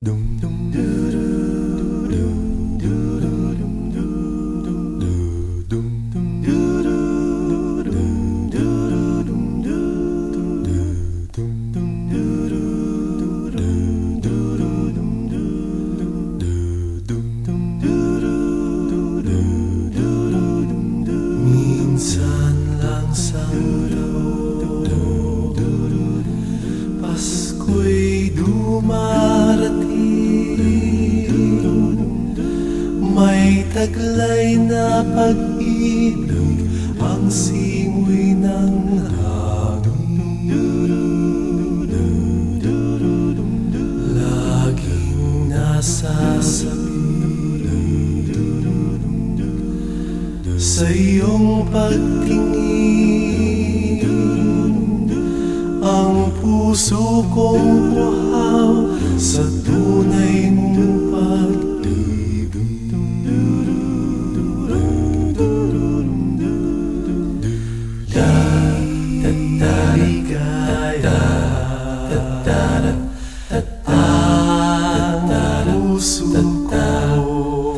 Minsan lang sa taon Pasko'y dumarating taglay na pag-ibig Ang simoy ng hangin Laging nasasabi Sa iyong pagtingin. Ang puso kong buhaw Sa tunay mong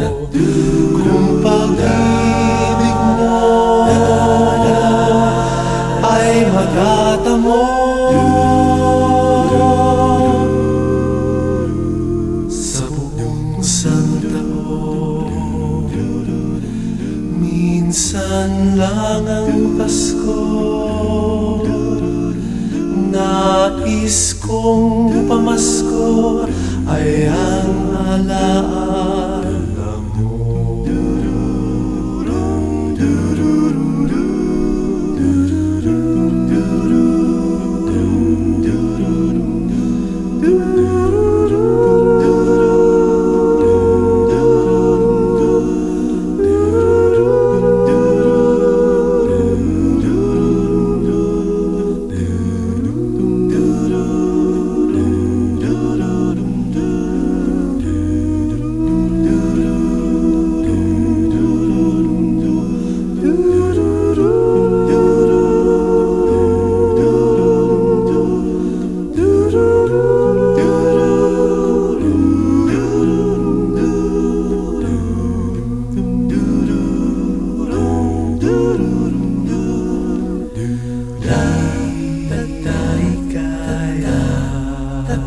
Kung pag-ibig mo Ay magatamo Sa buong santaon Minsan lang ang Pasko. Nais kong pamasko. Ay ang alaala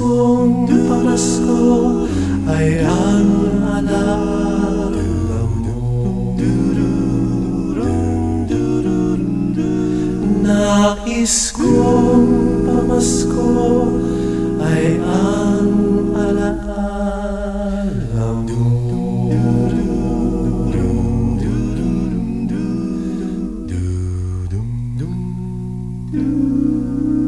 kong Pasko ay ang anak. Nais kong pamasko ay ang alaala mo Do